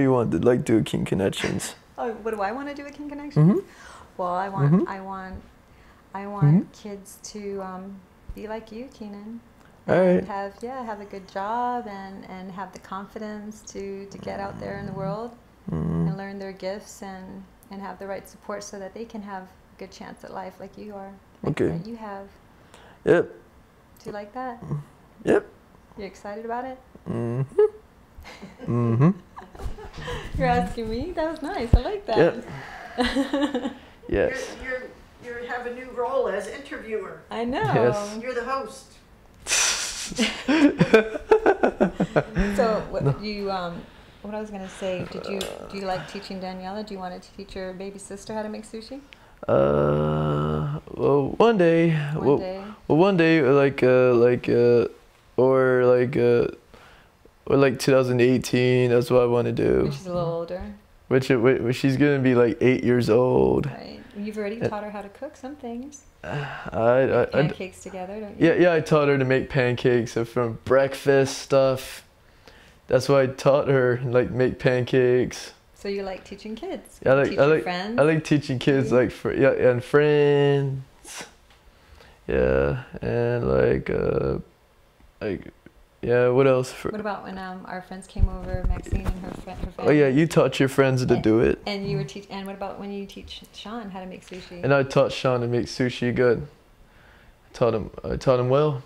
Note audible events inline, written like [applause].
you want to like do a King Connections? Oh, what do I want to do with King Connections? Mhm. Well, I want, Mhm. I want, I want kids to um, be like you, Keenan. All right. Have yeah, have a good job and and have the confidence to to get out there in the world Mm. and learn their gifts and and have the right support so that they can have a good chance at life like you are. like Okay. you have. Yep. Do you like that? Yep. You excited about it? Mm-hmm. Mhm. [laughs] You're asking me. That was nice. I like that. Yep. [laughs] Yes. You're, you're, you have a new role as interviewer. I know. Yes. You're the host. [laughs] So what you um, what I was gonna say? Did you do you like teaching Daniela? Do you want to teach your baby sister how to make sushi? Uh, well, one day. One well, day. well, one day, like, uh, like, uh, or like, uh, or like 2018. That's what I want to do. She's a little older, Which, it, which she's gonna be like eight years old. right? You've already taught her how to cook some things. [sighs] I, I, I, Pancakes together, don't you? yeah, yeah. I taught her to make pancakes uh, from breakfast stuff. That's why I taught her like make pancakes. So you like teaching kids? Yeah, I like- Teach I like- friends. I like teaching kids like for yeah and friends. Yeah, and like uh, like yeah. What else? For, What about when um, our friends came over, Maxine and her friend, her oh yeah, you taught your friends to do it, And you were teach. And what about when you teach Sean how to make sushi? and I taught Sean to make sushi good. I Taught him. I taught him well.